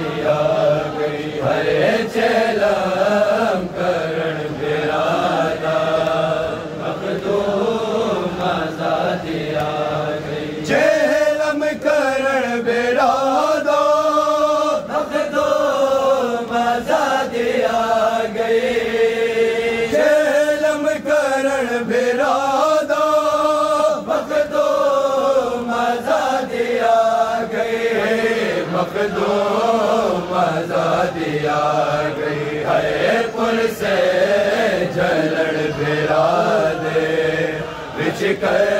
दिया गई हरे चैन मज़ा दिया गई है पुल से जलड़ फिरा दे।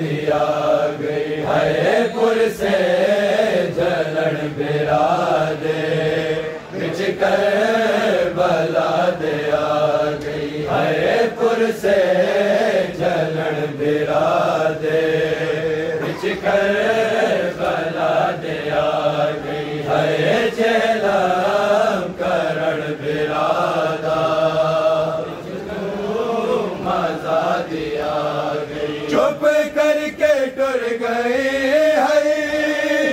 दिया गई है पुर से जलन बिरा दे बिच कर बला दिया गई है पुर से जलन बिरा दे बिच कर बला दिया गई है चला करण चुप है।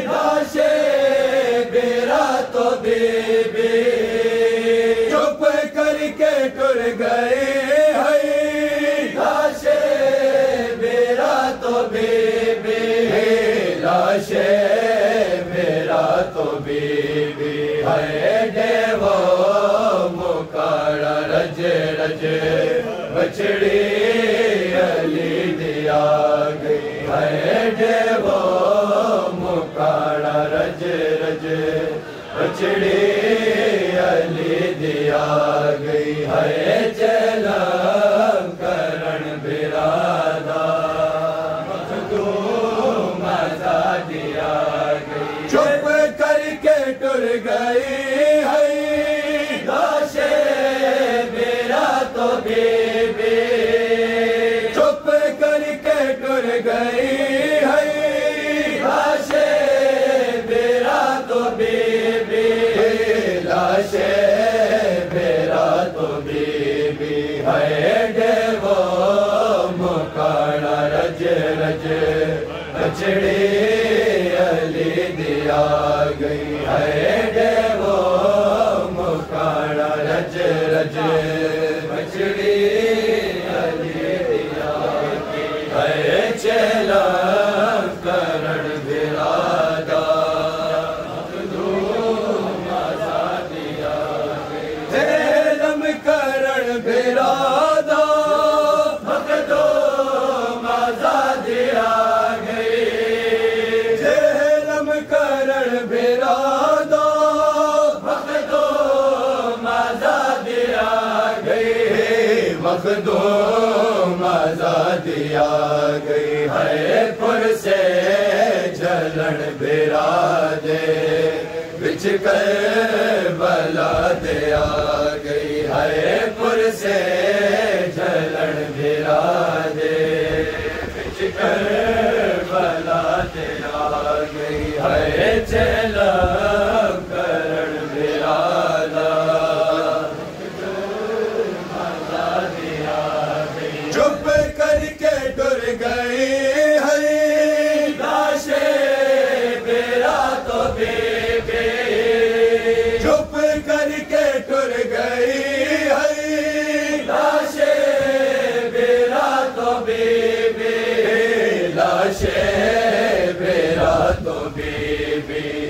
लाशे बेरा तो बेबे चुप करके टुर गए है। लाशे बेरा तो बेबे लाशे मेरा तो बेबे है देवो मुकारा रज रज। बछड़ी देवो मुकारा रज रज बछड़ी अली दिया गई है चला करण बिरादा। मखदो मज़ा दिया गई चुप करके टुर गई रज रज देवो मुकाड़ा रज रज मखदो मज़ा दिया गई है पुर से जलन बिरा दे बिछ कर बला दिया गई है। पुर से जलन बिरा दे बिछ कर बला दिया गई है। चला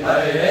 Hare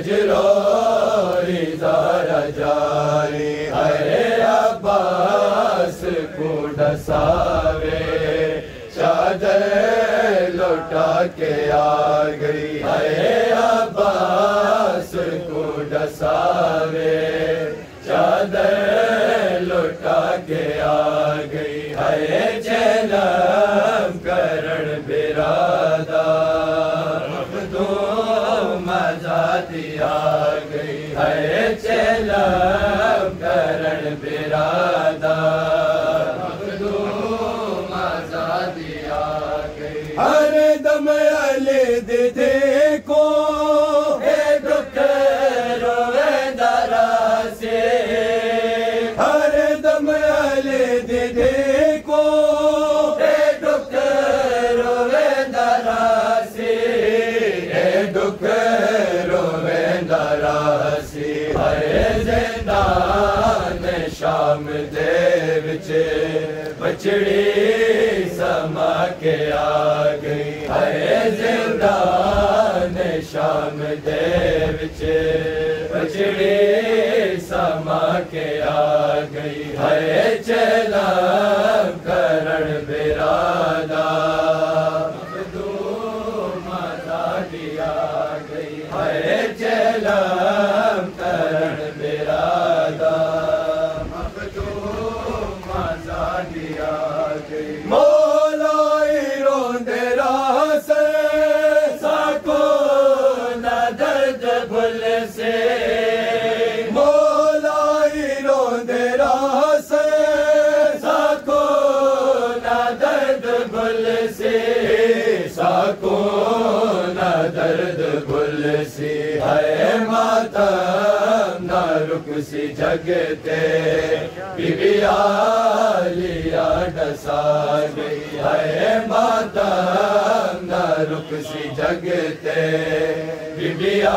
रजरो सारा जाए हरे अब्बास को डसावे चादर लौटा के आ गई है अब्बास को डसावे चादर लौटा के आ शाम दे विच बछड़ी समा के आ गई। है जिंदान शाम देव चे बछड़ी समा के आ गई। हरे चला करण बिरादा। माता दिया गई। हरे चला भूल से मोलाई रास साको न दर्द भुल से न दर्द भूल से। है माता रुक सी जगते बिबिया लिया डसा गई है माता न रुक सी जगते बिबिया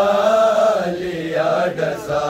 लिया डसा